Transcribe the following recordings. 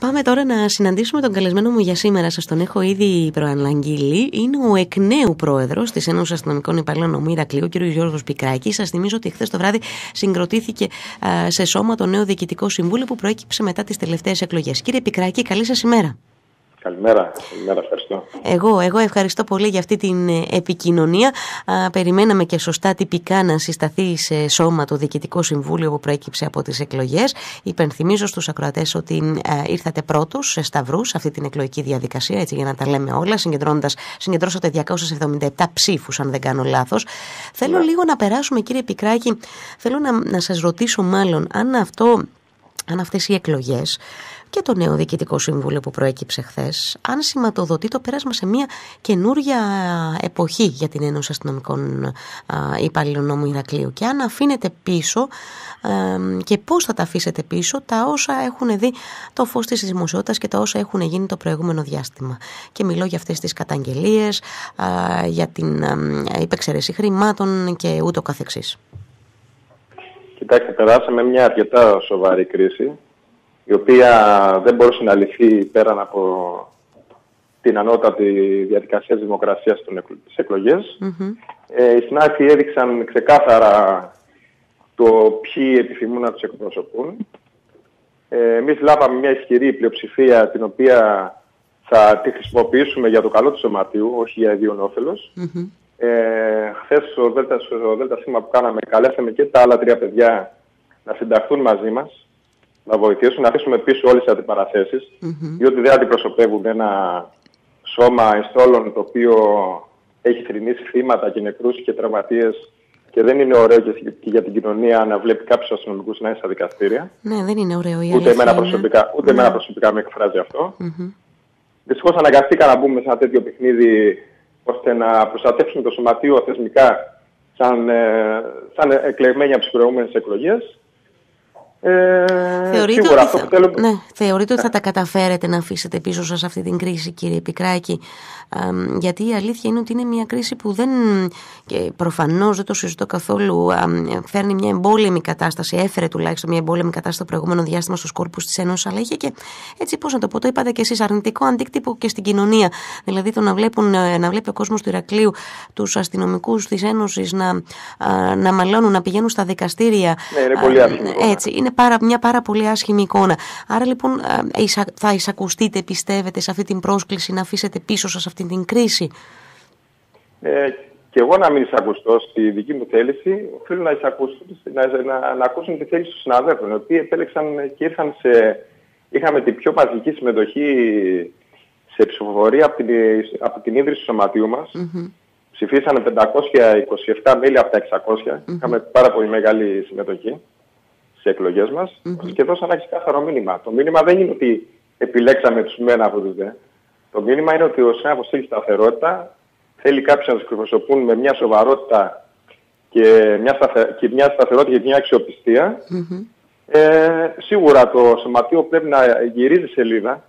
Πάμε τώρα να συναντήσουμε τον καλεσμένο μου για σήμερα. Σας τον έχω ήδη προαναγγείλει. Είναι ο εκ νέου πρόεδρος της Ένωσης Αστυνομικών Υπαλλήλων Νομού Ηρακλείου, κ. Γιώργος Πικράκη. Σας θυμίζω ότι χθες το βράδυ συγκροτήθηκε σε σώμα το νέο Διοικητικό Συμβούλιο που προέκυψε μετά τις τελευταίες εκλογές. Κύριε Πικράκη, καλή σας ημέρα. Καλημέρα. Καλημέρα, ευχαριστώ. Εγώ, εγώ ευχαριστώ πολύ για αυτή την ε, επικοινωνία. Α, περιμέναμε και σωστά τυπικά να συσταθεί σε σώμα το Διοικητικό Συμβούλιο που προέκυψε από τις εκλογές. Υπενθυμίζω στους ακροατές ότι α, ήρθατε πρώτου σε σταυρού σε αυτή την εκλογική διαδικασία, έτσι για να τα λέμε όλα, συγκεντρώσατε 277 ψήφους, αν δεν κάνω λάθος. Θέλω ναι. λίγο να περάσουμε, κύριε Πικράκη, θέλω να, να σας ρωτήσω μάλλον αν αυτό αν αυτές οι εκλογές και το νέο Διοικητικό Συμβούλιο που προέκυψε χθες, αν σηματοδοτεί το πέρασμα σε μια καινούρια εποχή για την Ένωση Αστυνομικών Υπαλλήλων Νόμου Ηρακλείου και αν αφήνετε πίσω και πώς θα τα αφήσετε πίσω τα όσα έχουν δει το φως της δημοσιότητας και τα όσα έχουν γίνει το προηγούμενο διάστημα. Και μιλώ για αυτές τις καταγγελίες, για την υπεξαιρέση χρημάτων και ούτω καθεξής. Κοιτάξτε, περάσαμε μια αρκετά σοβαρή κρίση η οποία δεν μπορούσε να λυθεί πέραν από την ανώτατη διαδικασία της δημοκρασίας στις εκλογές. Ε, οι συνάδελφοι έδειξαν ξεκάθαρα το ποιοι επιθυμούν να τους εκπροσωπούν. Ε, εμείς λάβαμε μια ισχυρή πλειοψηφία την οποία θα τη χρησιμοποιήσουμε για το καλό του σωματείου, όχι για ιδίων mm-hmm. Ε, Χθες στο ΔΣ που κάναμε, καλέσαμε και τα άλλα τρία παιδιά να συνταχθούν μαζί μας να βοηθήσουν να αφήσουμε πίσω όλες τις αντιπαραθέσεις, mm-hmm. διότι δεν αντιπροσωπεύουν ένα σώμα εστόλων το οποίο έχει θρυνήσει θύματα και νεκρούς και τραυματίες και δεν είναι ωραίο και για την κοινωνία να βλέπει κάποιους αστυνομικούς να είναι στα δικαστήρια. Ναι, δεν είναι ωραίο. Η ούτε εμένα προσωπικά, ούτε ναι. προσωπικά με εκφράζει αυτό. Mm-hmm. Δυστυχώς αναγκαστήκα να μπούμε σε ένα τέτοιο παιχνίδι ώστε να προστατεύσουμε το σωματείο θεσμικά σαν, ε, σαν εκλεγμένοι από τις προηγούμενες εκλογές ε, θεωρείτε σίγουρα, ότι, θα, θέλουμε... ναι, θεωρείτε ότι θα τα καταφέρετε να αφήσετε πίσω σας αυτή την κρίση κύριε Πικράκη; Γιατί η αλήθεια είναι ότι είναι μια κρίση που δεν και προφανώς δεν το συζητώ καθόλου φέρνει μια εμπόλεμη κατάσταση έφερε τουλάχιστον μια εμπόλεμη κατάσταση το προηγούμενο διάστημα στους κόρπους της Ένωσης αλλά είχε και έτσι πώς να το πω το είπατε και εσείς αρνητικό αντίκτυπο και στην κοινωνία. Δηλαδή το να, βλέπουν, ε, να βλέπει ο κόσμος του Ηρακλείου τους αστυνομικούς της Ένωσης να, να μαλώνουν, να πηγαίνουν στα δικαστήρια ναι, είναι πολύ έτσι, είναι πάρα, μια πάρα πολύ άσχημη εικόνα. Άρα λοιπόν θα εισακουστείτε πιστεύετε σε αυτή την πρόσκληση να αφήσετε πίσω σας αυτή την κρίση; Ε, και εγώ να μην εισακουστώ στη δική μου θέληση, οφείλω να, να, να, να ακούσουν τη θέληση των συναδέλφων, οι οποίοι επέλεξαν και ήρθαν σε... Είχαμε την πιο μαζική συμμετοχή σε ψηφοφορία από την, από την ίδρυση του σωματείου μας. Mm-hmm. Ψηφίσανε 527 μέλη από τα 600. Είχαμε πάρα πολύ μεγάλη συμμετοχή στι εκλογές μας mm-hmm. και δώσαν ένα ξεκάθαρο μήνυμα. Το μήνυμα δεν είναι ότι επιλέξαμε τους μένα από τους δε. Το μήνυμα είναι ότι ο ΣΕΝΑΠΟ θέλει σταθερότητα, θέλει κάποιους να τους εκπροσωπούν με μια σοβαρότητα και μια, σταθε... και μια σταθερότητα και μια αξιοπιστία. Mm-hmm. Ε, σίγουρα το σωματείο πρέπει να γυρίζει σελίδα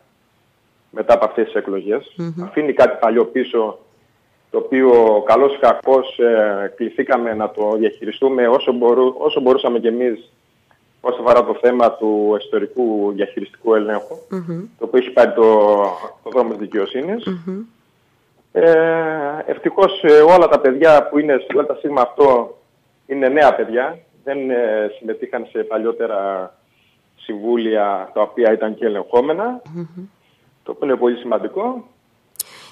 μετά από αυτές τις εκλογές. Mm-hmm. Αφήνει κάτι παλιό πίσω το οποίο καλώς ή κακώς ε, κληθήκαμε να το διαχειριστούμε όσο, μπορού, όσο μπορούσαμε κι εμείς όσον αφορά το θέμα του ιστορικού διαχειριστικού ελέγχου, το οποίο έχει πάρει το, το δρόμο της δικαιοσύνης. Mm-hmm. Ε, ευτυχώς ε, όλα τα παιδιά που είναι στο ΔΣ αυτό είναι νέα παιδιά, δεν ε, συμμετείχαν σε παλιότερα συμβούλια τα οποία ήταν και ελεγχόμενα, το οποίο είναι πολύ σημαντικό.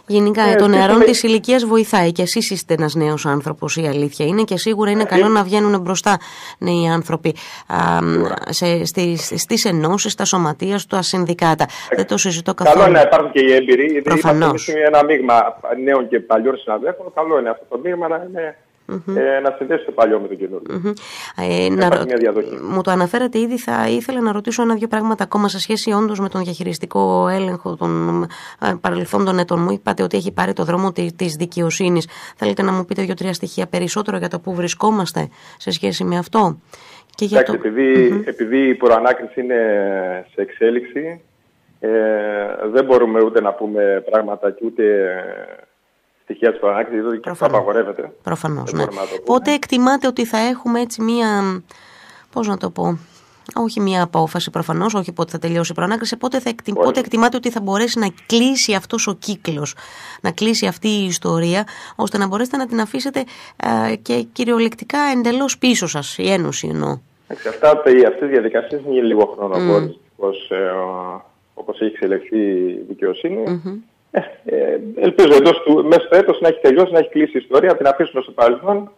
Γενικά, ε, των νεαρών της ηλικίας βοηθάει και εσείς είστε ένας νέος άνθρωπος, η αλήθεια είναι και σίγουρα είναι καλό να βγαίνουν μπροστά νέοι άνθρωποι στις ενώσεις, στα σωματεία, στα συνδικάτα. Δεν το συζητώ καθόλου. Καλό είναι να υπάρχουν και οι έμπειροι. Προφανώς. Είναι ένα μείγμα νέων και παλιών συναδέλφων. Καλό είναι αυτό το μείγμα να είναι Mm-hmm. Ε, να συνδέσει το παλιό με το καινούργιο. Mm-hmm. Ε, να ρω... μια διαδοχή. Μου το αναφέρατε ήδη, θα ήθελα να ρωτήσω ένα-δύο πράγματα ακόμα σε σχέση όντως με τον διαχειριστικό έλεγχο των ε, παρελθόντων ετών. Μου είπατε ότι έχει πάρει το δρόμο τη δικαιοσύνης. Θέλετε να μου πείτε δύο-τρία στοιχεία περισσότερο για το πού βρισκόμαστε σε σχέση με αυτό; Και για το... επειδή, mm-hmm. επειδή η προανάκριση είναι σε εξέλιξη, ε, δεν μπορούμε ούτε να πούμε πράγματα και ούτε στοιχεία της προανάκριση, διότι και αυτό απαγορεύεται. Προφανώς. Ναι. Πότε εκτιμάτε ότι θα έχουμε έτσι μία. Πώς να το πω. όχι μια απόφαση προφανώς, όχι πότε θα τελειώσει η προανάκριση, πότε, θα εκτι... πότε εκτιμάτε ότι θα μπορέσει να κλείσει αυτός ο κύκλος, να κλείσει αυτή η ιστορία, ώστε να μπορέσετε να την αφήσετε και κυριολεκτικά εντελώς πίσω σας, η Ένωση εννοώ. Αυτά, αυτές οι διαδικασίες είναι λίγο χρονοβόρες, mm. ε, όπως έχει εξελιχθεί η δικαιοσύνη. Ε, ε, ελπίζω εντός του, μέσα στο έτος να έχει τελειώσει, να έχει κλείσει η ιστορία, να την αφήσουμε στο παρελθον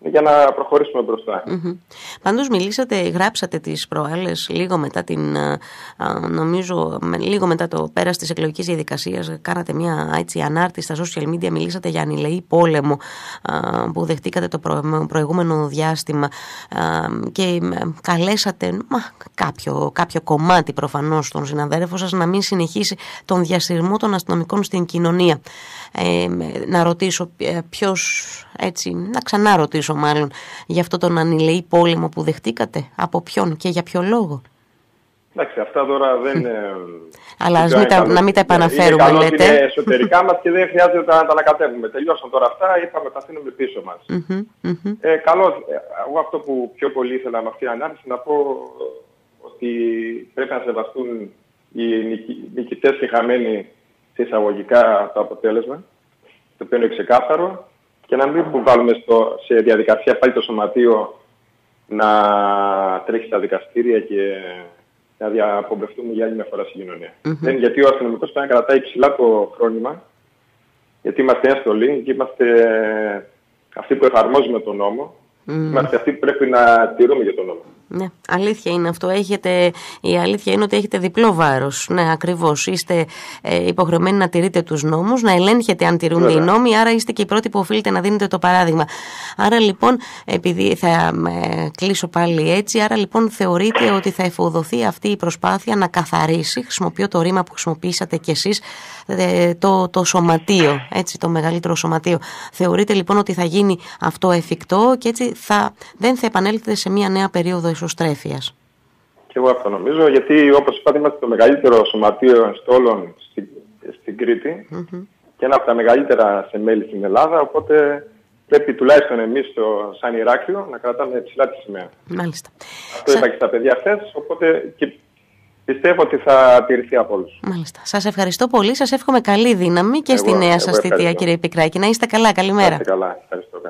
για να προχωρήσουμε μπροστά. Mm-hmm. Πάντως μιλήσατε, γράψατε τις προάλλες λίγο μετά την, νομίζω, λίγο μετά το πέρας της εκλογικής διαδικασίας, κάνατε μια έτσι ανάρτηση στα social media, μιλήσατε για ανηλεή πόλεμο που δεχτήκατε το προηγούμενο διάστημα και καλέσατε μα, κάποιο, κάποιο κομμάτι προφανώς των συναδέλφων σας να μην συνεχίσει τον διασυρμό των αστυνομικών στην κοινωνία. Ε, να ρωτήσω ε, ποιος, έτσι, να ξαναρωτήσω μάλλον για αυτό τον ανηλεή πόλεμο που δεχτήκατε, από ποιον και για ποιο λόγο; Εντάξει, αυτά τώρα δεν... Αλλά ας μην τα, να μην τα επαναφέρουμε, είναι λέτε. Είναι εσωτερικά μας και δεν χρειάζεται να τα ανακατεύουμε. Τελειώσαν τώρα αυτά, είπαμε τα αφήνουμε πίσω μας. Ε, καλό, εγώ αυτό που πιο πολύ ήθελα με αυτή την ανάλυση να πω ότι πρέπει να σεβαστούν οι νικητές και χαμένοι σε εισαγωγικά το αποτέλεσμα, το οποίο είναι ξεκάθαρο, και να μην βάλουμε στο, σε διαδικασία πάλι το σωματείο να τρέχει στα δικαστήρια και να διαπομπευτούμε για άλλη μια φορά στην κοινωνία. Mm-hmm. γιατί ο αστυνομικός πρέπει να κρατάει ψηλά το χρόνημα, γιατί είμαστε έστολοι και είμαστε αυτοί που εφαρμόζουμε τον νόμο, mm. είμαστε αυτοί που πρέπει να τηρούμε για τον νόμο. Ναι, αλήθεια είναι αυτό. Έχετε, η αλήθεια είναι ότι έχετε διπλό βάρος. Ναι, ακριβώς. Είστε ε, υποχρεωμένοι να τηρείτε τους νόμους, να ελέγχετε αν τηρούνται οι νόμοι, άρα είστε και οι πρώτοι που οφείλετε να δίνετε το παράδειγμα. Άρα λοιπόν, επειδή θα ε, κλείσω πάλι έτσι, άρα λοιπόν θεωρείτε ότι θα εφοδοθεί αυτή η προσπάθεια να καθαρίσει, χρησιμοποιώ το ρήμα που χρησιμοποιήσατε κι εσείς, ε, το, το σωματείο, έτσι, το μεγαλύτερο σωματείο. Θεωρείτε λοιπόν ότι θα γίνει αυτό εφικτό και έτσι θα, δεν θα επανέλθετε σε μια νέα περίοδο ισοστρέφειας. Και εγώ αυτό νομίζω, γιατί όπως είπατε είμαστε το μεγαλύτερο σωματείο ενστόλων στην, στην Κρήτη mm-hmm. και ένα από τα μεγαλύτερα σε μέλη στην Ελλάδα, οπότε πρέπει τουλάχιστον εμείς στο, σαν Ηράκλειο να κρατάμε ψηλά τη σημαία. Μάλιστα. Αυτό είπα και στα παιδιά χθες, οπότε και πιστεύω ότι θα τηρηθεί από όλους. Μάλιστα. Σας ευχαριστώ πολύ, σας εύχομαι καλή δύναμη και εγώ, στη νέα σας θητεία κύριε Πικράκη. Να είστε καλά, καλημέρα. Να είστε καλά, ευχαριστώ.